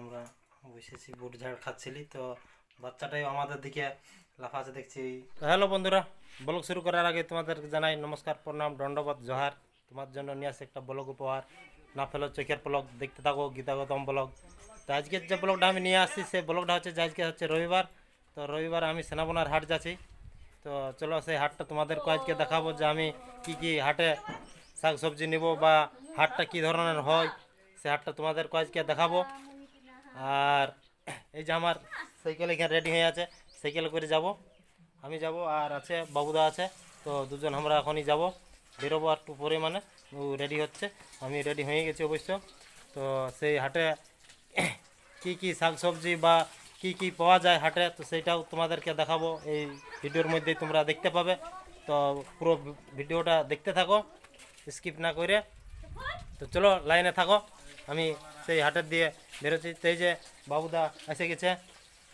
আমরা বসেছি, বুট ঝাড় খাচ্ছিলি, তো বাচ্চাটাই আমাদের দিকে লাফাচ্ছে, দেখছি। হ্যালো বন্ধুরা, ব্লগ শুরু করার আগে তোমাদের জানাই নমস্কার, প্রণাম দণ্ডবাদ জোহার। তোমার জন্য নিয়ে আসে একটা ব্লগ উপহার। না ফেলো চোখের ব্লগ, দেখতে থাকো, গীতাগতম ব্লগ। তো আজকের যে ব্লগটা আমি নিয়ে আসছি, সেই ব্লগটা হচ্ছে, যে আজকে হচ্ছে রবিবার। তো রবিবার আমি সেনাবনার হাট যাচ্ছি। তো চলো, সেই হাটটা তোমাদেরকে আজকে দেখাবো যে আমি কি কি হাটে শাক সবজি নিব বা হাটটা কি ধরনের হয়। সে হাটটা তোমাদেরকে আজকে দেখাবো। আর এই যে আমার সাইকেল এখানে রেডি হয়ে আছে, সাইকেল করে যাব। আমি যাব আর আছে বাবুদা আছে, তো দুজন আমরা এখনই যাব। বেরোবো আর একটু পরে মানে ও রেডি হচ্ছে। আমি রেডি হয়ে গেছি অবশ্য। তো সেই হাটে কি কি শাকসবজি বা কি কি পাওয়া যায় হাটে, তো সেইটাও তোমাদেরকে দেখাবো। এই ভিডিওর মধ্যেই তোমরা দেখতে পাবে। তো পুরো ভিডিওটা দেখতে থাকো স্কিপ না করে। তো চলো লাইনে থাকো। আমি সেই হাটের দিয়ে বেরোচ্ছি। তো এই যে বাবুদা এসে গেছে।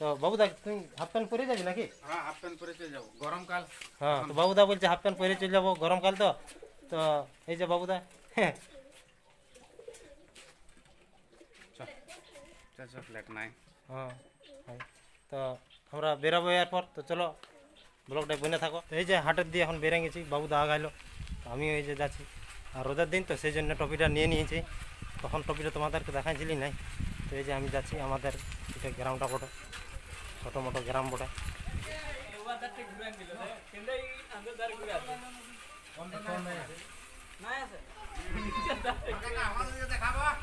তো বাবুদা তুমি হাফ প্যান্ট পরে যাবি নাকি? হ্যাঁ হাফ প্যান্ট পরে চলে যাব। গরমকাল। হ্যাঁ তো বাবুদা বলছে হাফ প্যান্ট পরে চলে যাব গরমকাল তো। তো এই যে বাবুদা হ্যাঁ। ফ্ল্যাট নাই। হ্যাঁ। তো আমরা বেরাবো এরপর। তো চলো ব্লগটা বনে থাকো। তো এই যে হাটের দিয়ে এখন বেরিয়ে গেছি বাবুদা আগাইলো। তো আমিও এই যে যাচ্ছি। আর রোদের দিন তো সেই জন্য টপিটা নিয়ে নিয়েছি। তখন টপিটা তোমাদেরকে দেখাইছিলি নাই? তো এই যে আমি যাচ্ছি আমাদের এটা গ্রামটা বটে ছোটো মোটো গ্রাম বটে।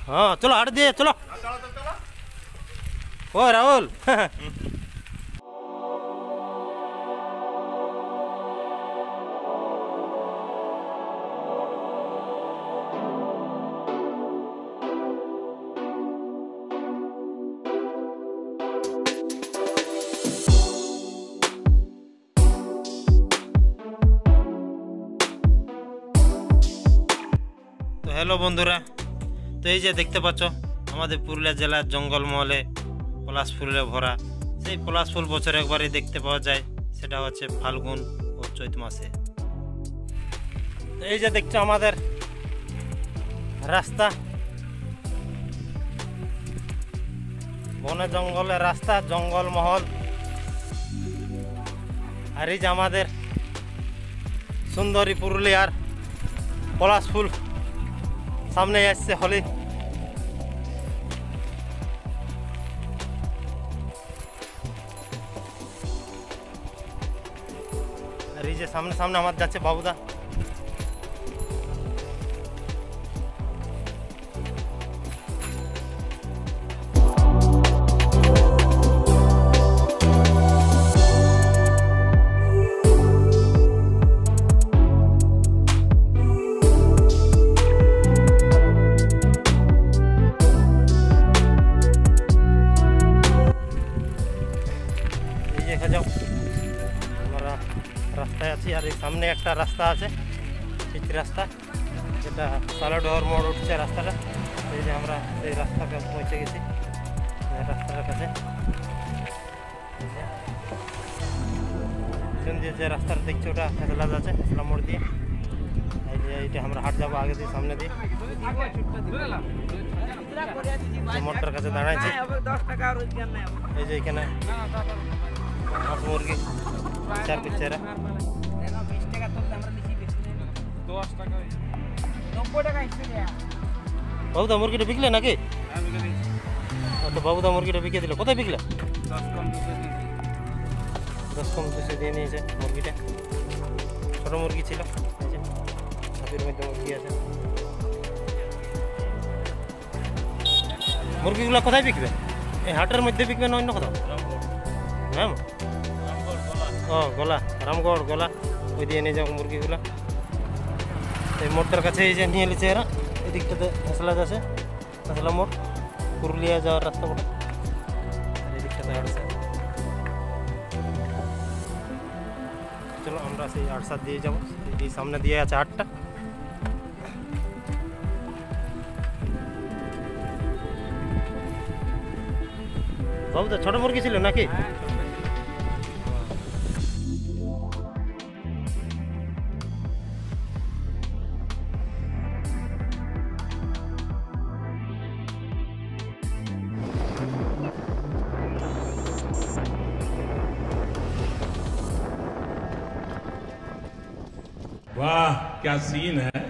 হ্যাঁ চলো আর দিয়ে চলো। ও রাহুল। তো হ্যালো বন্ধুরা, তো এই যে দেখতে পাচ্ছ, আমাদের পুরুলিয়া জেলার জঙ্গলমহলে পলাশ ফুলে ভরা। সেই পলাশ ফুল বছর একবারই দেখতে পাওয়া যায়, সেটা হচ্ছে ফাল্গুন ও চৈত মাসে। তো এই যে দেখছ আমাদের রাস্তা। বনে জঙ্গলের রাস্তা জঙ্গলমহল আর এই যে আমাদের সুন্দরী পুরুলিয়ার পলাশ ফুল। সামনে আসছে হলি। সামনে সামনে আমার যাচ্ছে বাবুদা। একটা রাস্তা আছে ঠিক রাস্তা যেটা সালাডোহর মোড় উঠছে রাস্তাটা এই যে আমরা সেই রাস্তাটা পৌঁছে গেছি এই রাস্তাটার কাছে এই যে। পিছন দিয়ে যে রাস্তাটা দেখছি ওটা ফেসলা যাচ্ছে ফেসলা মোড় দিয়ে এই যে এইটা আমরা হাট যাব আগে দিয়ে সামনে দিয়ে যে মোড়টার কাছে দাঁড়াইছি এই যে এখানে হাঁস মুরগি চার পিস চেরা দশ টাকা বাবুদা মুরগিটা বিকলে নাকি? হ্যাঁ বিকে দিচ্ছি ও তো বাবুদা মুরগিটা বিকে দিল। কোথায় বিকলে? দশ কম দুশো দিয়ে নিয়েছে মুরগিটা। ছোটো মুরগি ছিল। মধ্যে মুরগি আছে। মুরগিগুলো কোথায় বিকবে? এই হাটের মধ্যে বিকবে না অন্য কোথাও? ম্যাম ও গলা। রামগড় গলা। ওই দিয়ে নিয়ে যাও মুরগিগুলো। এই মোড়টার কাছে এই যে নিয়ে নিচ্ছে এরা, এই দিকটাতে হাসলা আছে হাসলা মোড়, পুরুলিয়া যাওয়ার রাস্তা বটে। আর এই দিকটাতে হাঁটছে চলো আমরা সেই আটসার দিয়ে যাব এই সামনে দিয়ে আছে আটটা। বাবু, তো ছোট মুরগি ছিল নাকি? que assim, né?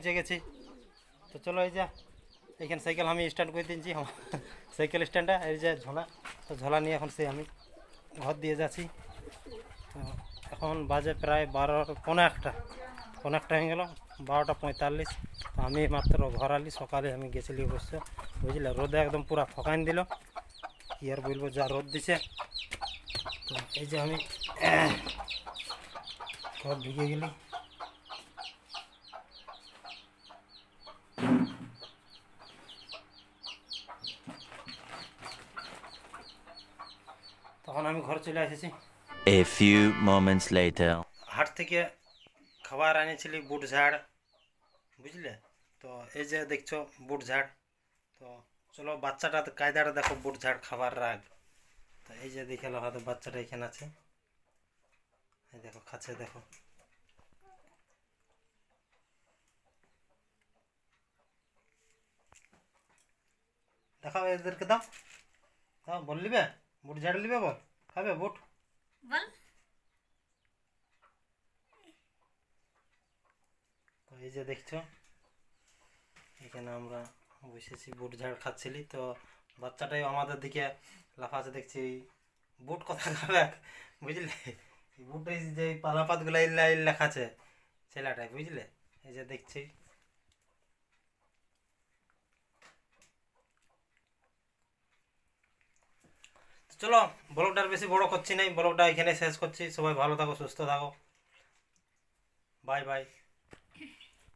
পৌঁছে গেছি। তো চলো এই যে, এইখানে সাইকেল আমি স্ট্যান্ড করে দিয়েছি। সাইকেল স্ট্যান্ডটা এই যে ঝোলা, তো ঝোলা নিয়ে এখন সেই আমি ঘর দিয়ে যাচ্ছি। তো এখন বাজে প্রায় বারো পনেরো একটা পনেরো একটা হয়ে গেল, বারোটা পঁয়তাল্লিশ। তো আমি মাত্র ঘর আলি, সকালে আমি গেছিলি অবশ্য, বুঝলে? রোদে একদম পুরো ঠকাইন দিল। কি আর বলব, যা রোদ দিছে। তো এই যে আমি ঘর ঢুকে গেলি। তখন আমি ঘর চলে এসেছি। A few moments later. হাট থেকে খাবার আনিয়েছিলি বুট ঝাড়। বুঝলে? তো এই যে দেখছ বুট ঝাড়। তো চলো বাচ্চাটা তো কায়দাটা দেখো বুট ঝাড় খাবার রাগ। তো এই যে দেখে হয়তো বাচ্চাটা এখানে আছে। এই দেখো খাচ্ছে দেখো। দেখাও এদেরকে দাও। দাও বল লিবে বুট ঝাড় লিবে বল খাবে বুট? বল। তো এই যে দেখছ এখানে আমরা বসেছি বুট ঝাড় খাচ্ছিলি তো বাচ্চাটাই আমাদের দিকে লাফাচ্ছে দেখছি বুট কথা খাবে বুঝলে? এই যে পালাপাতগুলো ইল্লা ইল্লা খাচ্ছে ছেলেটাই বুঝলে? এই যে দেখছি। চলো, ব্লগটার বেশি বড় করছি নাই, ব্লগটা এখানে শেষ করছি। সবাই ভালো থাকো, সুস্থ থাকো। Bye bye.